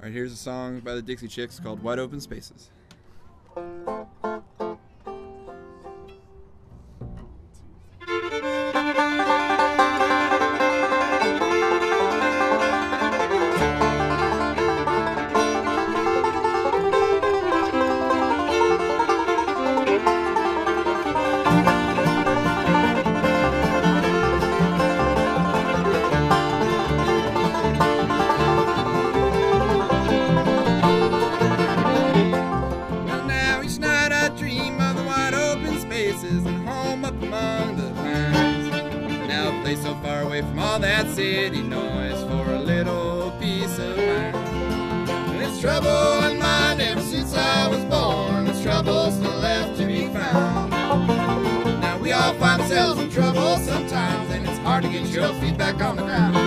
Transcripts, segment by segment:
All right, here's a song by the Dixie Chicks called Wide Open Spaces. Away from all that city noise for a little peace of mind. And it's trouble in mind ever since I was born. It's trouble still left to be found. Now we all find ourselves in trouble sometimes, and it's hard to get your feet back on the ground.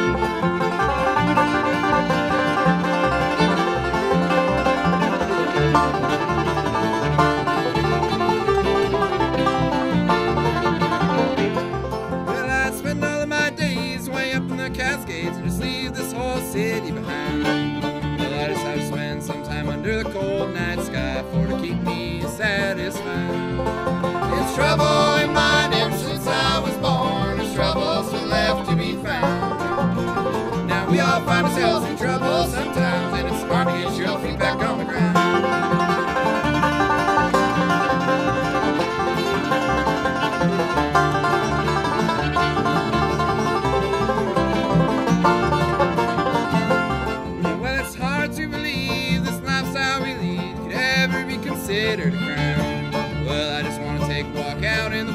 We all find ourselves in trouble sometimes, and it's hard to get your feet back on the ground. Well, it's hard to believe this lifestyle we lead could ever be considered a crime. Well, I just want to take a walk out in the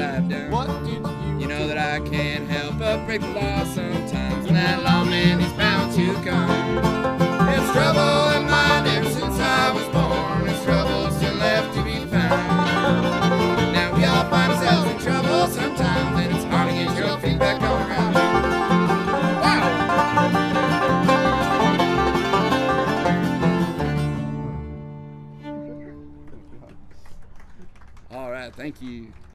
what it is that I've done. What did you You know that I can't help but break the law sometimes, and that lawman is bound to come. It's trouble in mind ever since I was born. There's trouble still left to be found. Now we all find ourselves in trouble sometimes, and it's hard to get your feet back on the ground. Wow! All right, thank you.